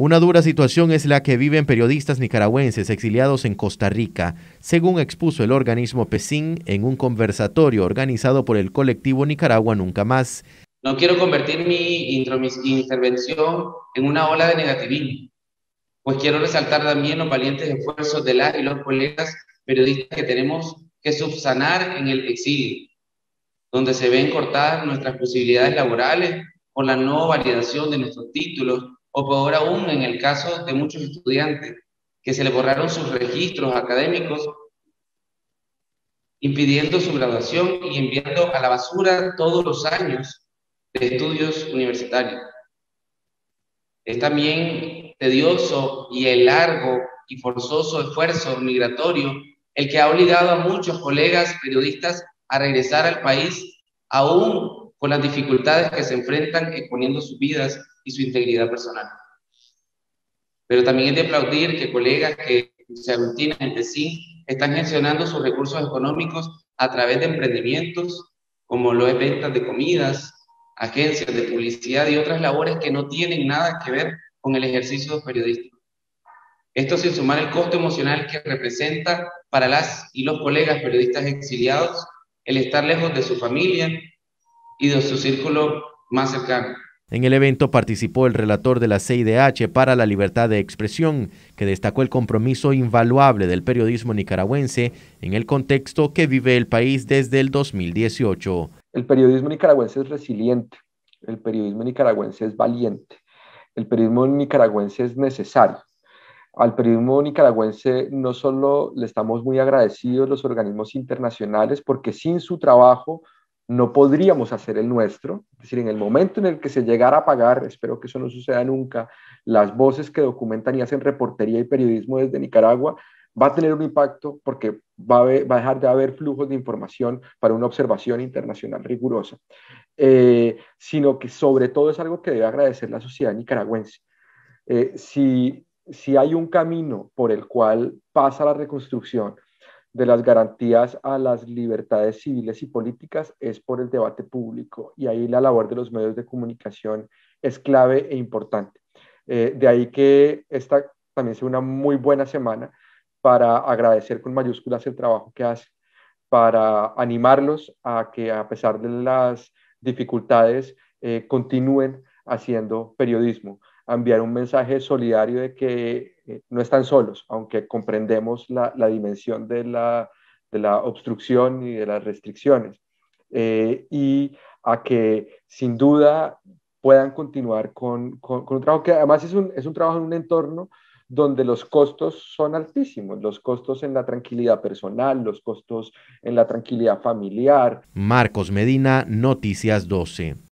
Una dura situación es la que viven periodistas nicaragüenses exiliados en Costa Rica, según expuso el organismo PESIN en un conversatorio organizado por el colectivo Nicaragua Nunca Más. No quiero convertir mi intervención en una ola de negativismo, pues quiero resaltar también los valientes esfuerzos de las y los colegas periodistas que tenemos que subsanar en el exilio, donde se ven cortadas nuestras posibilidades laborales por la no validación de nuestros títulos o peor aún en el caso de muchos estudiantes que se le borraron sus registros académicos, impidiendo su graduación y enviando a la basura todos los años de estudios universitarios. Es también tedioso y el largo y forzoso esfuerzo migratorio el que ha obligado a muchos colegas periodistas a regresar al país aún con las dificultades que se enfrentan exponiendo sus vidas y su integridad personal. Pero también es de aplaudir que colegas que se aglutinan entre sí están gestionando sus recursos económicos a través de emprendimientos como lo es ventas de comidas, agencias de publicidad y otras labores que no tienen nada que ver con el ejercicio periodístico. Esto sin sumar el costo emocional que representa para las y los colegas periodistas exiliados el estar lejos de su familia y de su círculo más cercano. En el evento participó el relator de la CIDH para la libertad de expresión, que destacó el compromiso invaluable del periodismo nicaragüense en el contexto que vive el país desde el 2018. El periodismo nicaragüense es resiliente, el periodismo nicaragüense es valiente, el periodismo nicaragüense es necesario. Al periodismo nicaragüense no solo le estamos muy agradecidos los organismos internacionales, porque sin su trabajo no podríamos hacer el nuestro. Es decir, en el momento en el que se llegara a pagar, espero que eso no suceda nunca, las voces que documentan y hacen reportería y periodismo desde Nicaragua, va a tener un impacto porque va a, dejar de haber flujos de información para una observación internacional rigurosa, eh, sino que sobre todo es algo que debe agradecer la sociedad nicaragüense. Eh, si hay un camino por el cual pasa la reconstrucción, de las garantías a las libertades civiles y políticas es por el debate público y ahí la labor de los medios de comunicación es clave e importante. Eh, de ahí que esta también sea una muy buena semana para agradecer con mayúsculas el trabajo que hace, para animarlos a que a pesar de las dificultades eh, continúen haciendo periodismo, a enviar un mensaje solidario de que eh, no están solos, aunque comprendemos la, dimensión de la, obstrucción y de las restricciones, eh, y a que sin duda puedan continuar con, un trabajo que además es un, es un trabajo en un entorno donde los costos son altísimos, los costos en la tranquilidad personal, los costos en la tranquilidad familiar. Marcos Medina, Noticias 12.